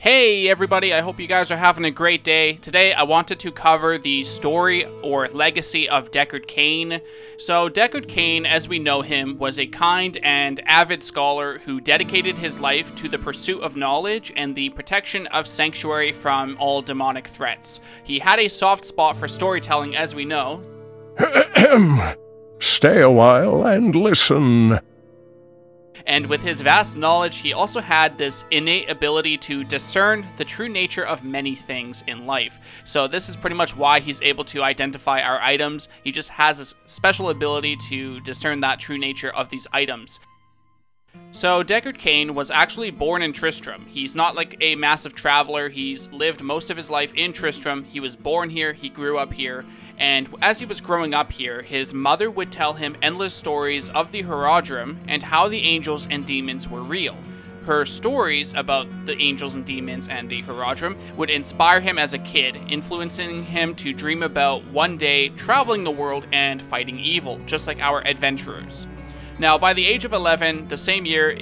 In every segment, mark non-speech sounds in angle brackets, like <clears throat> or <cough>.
Hey everybody, I hope you guys are having a great day. Today I wanted to cover the story or legacy of Deckard Cain. So, Deckard Cain, as we know him, was a kind and avid scholar who dedicated his life to the pursuit of knowledge and the protection of Sanctuary from all demonic threats. He had a soft spot for storytelling, as we know. <clears throat> Stay a while and listen. And with his vast knowledge, he also had this innate ability to discern the true nature of many things in life. So, this is pretty much why he's able to identify our items. He just has this special ability to discern that true nature of these items. So, Deckard Cain was actually born in Tristram. He's not like a massive traveler, he's lived most of his life in Tristram. He was born here, he grew up here, and as he was growing up here, his mother would tell him endless stories of the Horadrim and how the angels and demons were real. Her stories about the angels and demons and the Horadrim would inspire him as a kid, influencing him to dream about one day traveling the world and fighting evil, just like our adventurers. Now, by the age of 11, the same year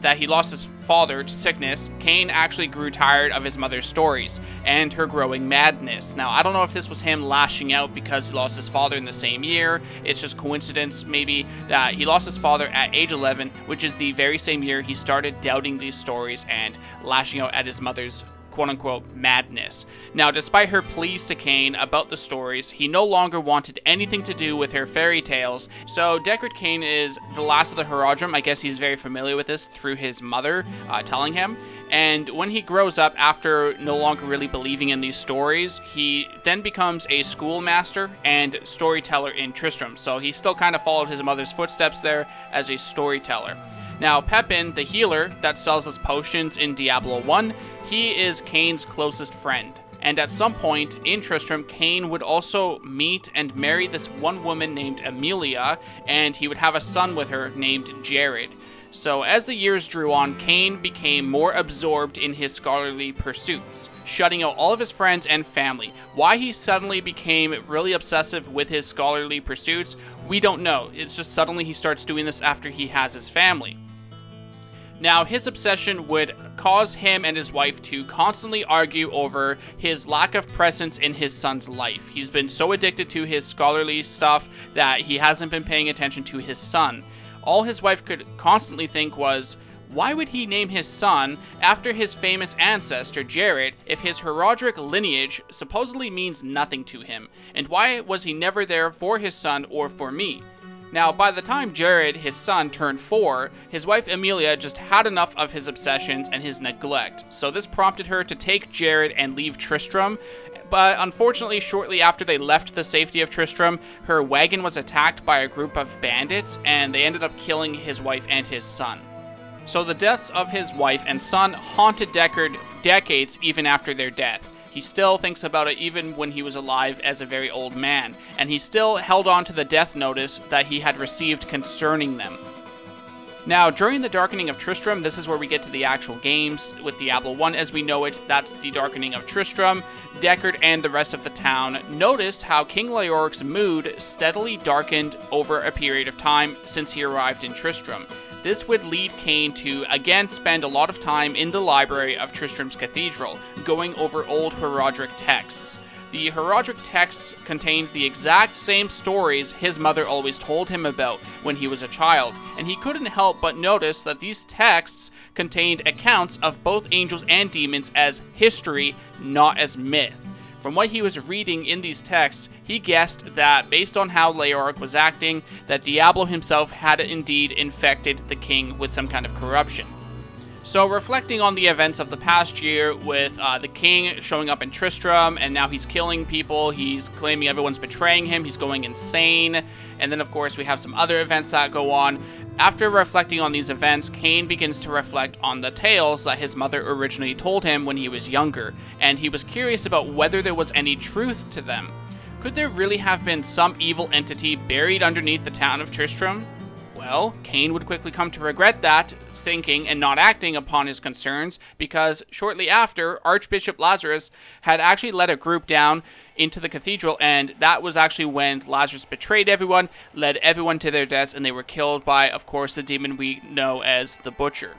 that he lost his father to sickness, Cain actually grew tired of his mother's stories and her growing madness. Now, I don't know if this was him lashing out because he lost his father in the same year. It's just coincidence, maybe, that he lost his father at age 11, which is the very same year he started doubting these stories and lashing out at his mother's quote unquote madness. Now, despite her pleas to Cain about the stories, he no longer wanted anything to do with her fairy tales. So, Deckard Cain is the last of the Horadrim. I guess he's very familiar with this through his mother uh, telling him. And when he grows up, after no longer really believing in these stories, he then becomes a schoolmaster and storyteller in Tristram. So he still kind of followed his mother's footsteps there as a storyteller. Now, Pepin, the healer that sells us potions in Diablo 1, he is Cain's closest friend. And at some point in Tristram, Cain would also meet and marry this one woman named Amelia, and he would have a son with her named Jared. So, as the years drew on, Cain became more absorbed in his scholarly pursuits, shutting out all of his friends and family. Why he suddenly became really obsessive with his scholarly pursuits, we don't know. It's just suddenly he starts doing this after he has his family. Now, his obsession would cause him and his wife to constantly argue over his lack of presence in his son's life. He's been so addicted to his scholarly stuff that he hasn't been paying attention to his son. All his wife could constantly think was, why would he name his son after his famous ancestor, Jared, if his Horadric lineage supposedly means nothing to him? And why was he never there for his son or for me? Now, by the time Jared, his son, turned four, his wife Emilia just had enough of his obsessions and his neglect, so this prompted her to take Jared and leave Tristram. But unfortunately, shortly after they left the safety of Tristram, her wagon was attacked by a group of bandits, and they ended up killing his wife and his son. So the deaths of his wife and son haunted Deckard decades even after their death. He still thinks about it even when he was alive as a very old man, and he still held on to the death notice that he had received concerning them. Now, during the Darkening of Tristram, this is where we get to the actual games with Diablo 1 as we know it. That's the Darkening of Tristram. Deckard and the rest of the town noticed how King Leoric's mood steadily darkened over a period of time since he arrived in Tristram. This would lead Cain to again spend a lot of time in the library of Tristram's Cathedral, going over old Horadric texts. The Horadric texts contained the exact same stories his mother always told him about when he was a child, and he couldn't help but notice that these texts contained accounts of both angels and demons as history, not as myth. From what he was reading in these texts, he guessed that based on how Leoric was acting, that Diablo himself had indeed infected the king with some kind of corruption. So, reflecting on the events of the past year, with uh, the king showing up in Tristram, and now he's killing people, he's claiming everyone's betraying him, he's going insane, and then, of course, we have some other events that go on. After reflecting on these events, Cain begins to reflect on the tales that his mother originally told him when he was younger, and he was curious about whether there was any truth to them. Could there really have been some evil entity buried underneath the town of Tristram? Well, Cain would quickly come to regret that thinking and not acting upon his concerns because shortly after, Archbishop Lazarus had actually led a group down into the cathedral, and that was actually when Lazarus betrayed everyone, led everyone to their deaths, and they were killed by, of course, the demon we know as the Butcher.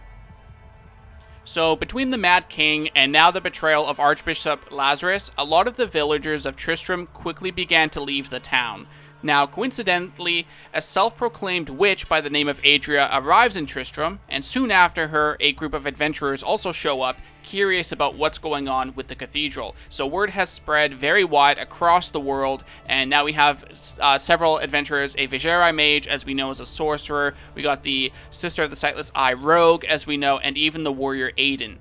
So, between the Mad King and now the betrayal of Archbishop Lazarus, a lot of the villagers of Tristram quickly began to leave the town. Now, coincidentally, a self proclaimed witch by the name of Adria arrives in Tristram, and soon after her, a group of adventurers also show up, curious about what's going on with the cathedral. So, word has spread very wide across the world, and now we have uh, several adventurers a Vizjerei mage, as we know, as a sorcerer. We got the Sister of the Sightless Eye rogue, as we know, and even the warrior Aidan.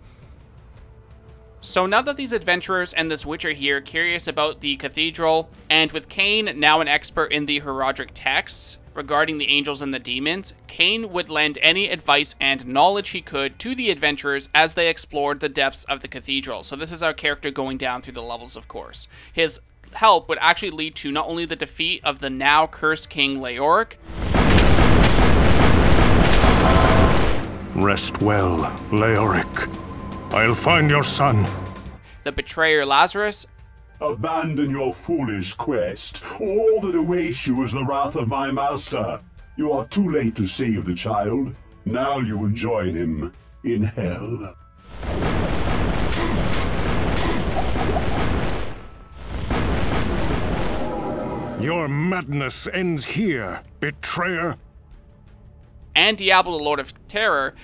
So now that these adventurers and this witch are here, curious about the cathedral, and with Cain now an expert in the Horadric texts regarding the angels and the demons, Cain would lend any advice and knowledge he could to the adventurers as they explored the depths of the cathedral. So this is our character going down through the levels, of course. His help would actually lead to not only the defeat of the now cursed king Leoric, Rest well, Leoric. I'll find your son. The betrayer Lazarus. Abandon your foolish quest. All that awaits you is the wrath of my master. You are too late to save the child. Now you will join him in hell. Your madness ends here, betrayer. And Diablo, the Lord of Terror,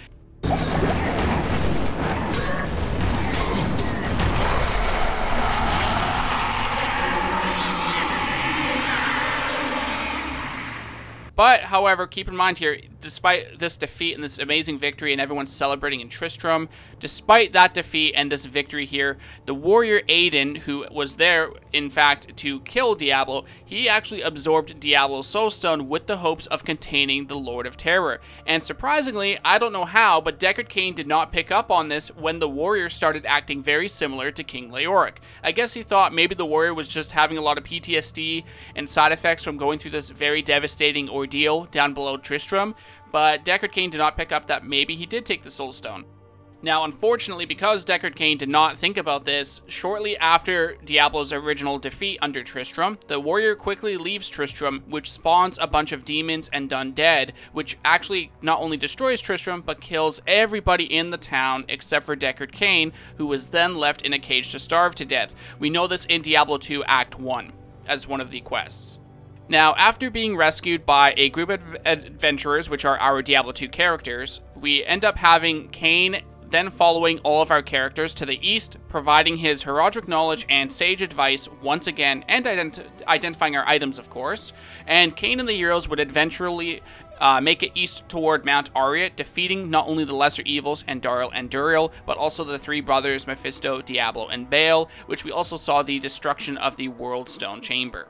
But, however, keep in mind here, despite this defeat and this amazing victory and everyone celebrating in Tristram, despite that defeat and this victory here, the warrior Aidan, who was there, in fact, to kill Diablo, he actually absorbed Diablo's soulstone with the hopes of containing the Lord of Terror. And surprisingly, I don't know how, but Deckard Cain did not pick up on this when the warrior started acting very similar to King Leoric. I guess he thought maybe the warrior was just having a lot of PTSD and side effects from going through this very devastating ordeal down below Tristram, but Deckard Cain did not pick up that maybe he did take the Soul Stone. Now, unfortunately, because Deckard Cain did not think about this, shortly after Diablo's original defeat under Tristram, the warrior quickly leaves Tristram, which spawns a bunch of demons and undead, which actually not only destroys Tristram, but kills everybody in the town except for Deckard Cain, who was then left in a cage to starve to death. We know this in Diablo 2 Act 1, as one of the quests. Now, after being rescued by a group of adventurers, which are our Diablo 2 characters, we end up having Cain then following all of our characters to the east, providing his Horadric knowledge and sage advice once again, and ident identifying our items, of course. And Cain and the heroes would eventually uh, make it east toward Mount Arreat, defeating not only the lesser evils Andariel and Duriel, but also the three brothers Mephisto, Diablo, and Baal, which we also saw the destruction of the World Stone Chamber.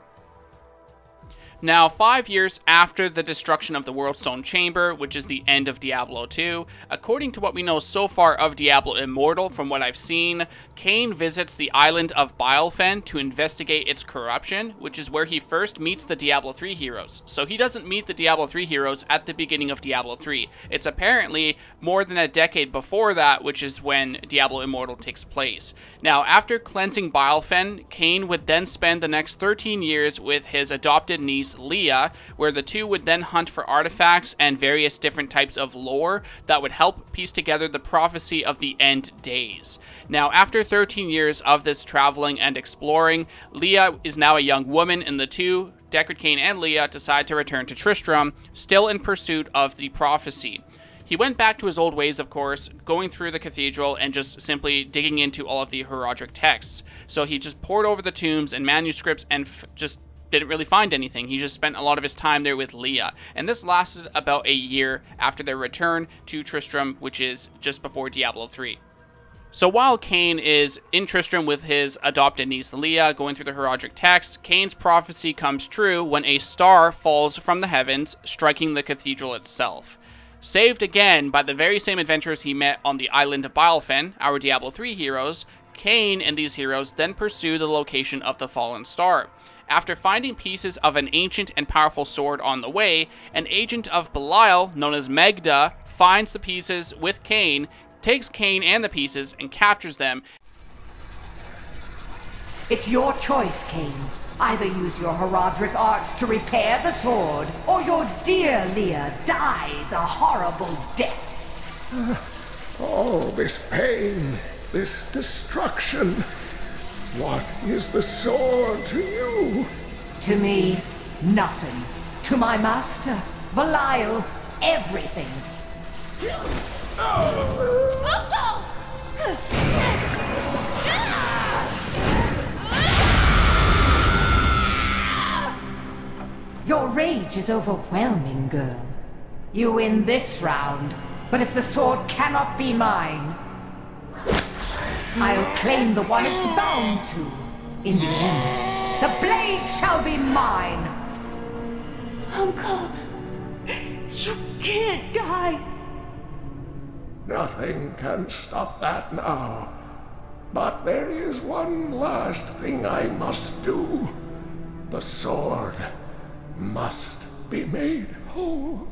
Now, five years after the destruction of the Worldstone Chamber, which is the end of Diablo 2, according to what we know so far of Diablo Immortal from what I've seen, Cain visits the island of Bilefen to investigate its corruption, which is where he first meets the Diablo 3 heroes. So he doesn't meet the Diablo 3 heroes at the beginning of Diablo 3. It's apparently more than a decade before that, which is when Diablo Immortal takes place. Now, after cleansing Bilefen, Cain would then spend the next 13 years with his adopted niece Leah, where the two would then hunt for artifacts and various different types of lore that would help piece together the prophecy of the end days. Now, after 13 years of this traveling and exploring, Leah is now a young woman, and the two, Deckard Cain and Leah, decide to return to Tristram, still in pursuit of the prophecy. He went back to his old ways, of course, going through the cathedral and just simply digging into all of the Horadric texts. So he just poured over the tombs and manuscripts and just didn't really find anything. He just spent a lot of his time there with Leah. And this lasted about a year after their return to Tristram, which is just before Diablo 3. So while Cain is in Tristram with his adopted niece Leah going through the Horadric text, Cain's prophecy comes true when a star falls from the heavens, striking the cathedral itself. Saved again by the very same adventurers he met on the island of Bilefen, our Diablo 3 heroes, Cain and these heroes then pursue the location of the fallen star. After finding pieces of an ancient and powerful sword on the way, an agent of Belial, known as Maghda, finds the pieces with Cain, takes Cain and the pieces, and captures them. It's your choice, Cain. Either use your Horadric arts to repair the sword, or your dear Leah dies a horrible death. All <laughs> oh, this pain, this destruction. What is the sword to you? To me, nothing. To my master, Belial, everything. Your rage is overwhelming, girl. You win this round, but if the sword cannot be mine, I'll claim the one it's bound to. In the end, the blade shall be mine. Uncle, you can't die. Nothing can stop that now. But there is one last thing I must do. The sword must be made whole.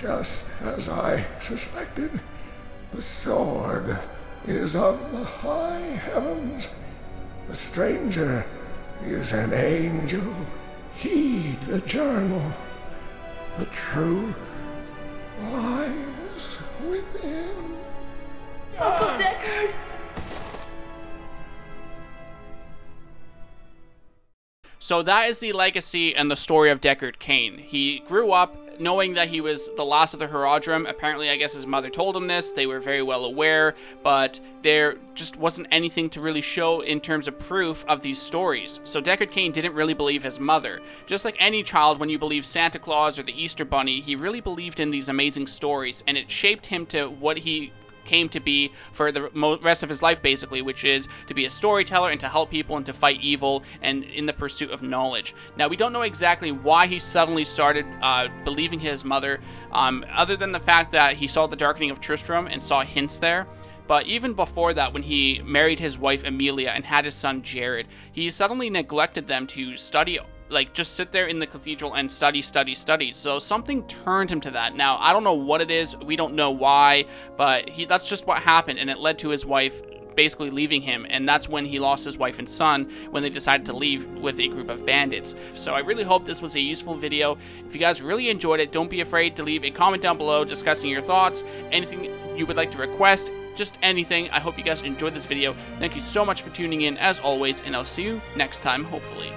Just as I suspected, the sword is of the high heavens. The stranger is an angel. Heed the journal. The truth lies within. Uncle Deckard! So that is the legacy and the story of Deckard Cain. He grew up knowing that he was the last of the Horadrim. Apparently, I guess his mother told him this. They were very well aware, but there just wasn't anything to really show in terms of proof of these stories. So Deckard Cain didn't really believe his mother. Just like any child, when you believe Santa Claus or the Easter Bunny, he really believed in these amazing stories, and it shaped him to what he came to be for the rest of his life, basically, which is to be a storyteller and to help people and to fight evil and in the pursuit of knowledge. Now, we don't know exactly why he suddenly started uh, believing his mother, um, other than the fact that he saw the darkening of Tristram and saw hints there. But even before that, when he married his wife Emilia and had his son Jared, he suddenly neglected them to study like just sit there in the cathedral and study, study, study. So something turned him to that. Now I don't know what it is. We don't know why, but he that's just what happened, and it led to his wife basically leaving him and that's when he lost his wife and son when they decided to leave with a group of bandits so i really hope this was a useful video if you guys really enjoyed it don't be afraid to leave a comment down below discussing your thoughts anything you would like to request just anything i hope you guys enjoyed this video thank you so much for tuning in as always and i'll see you next time hopefully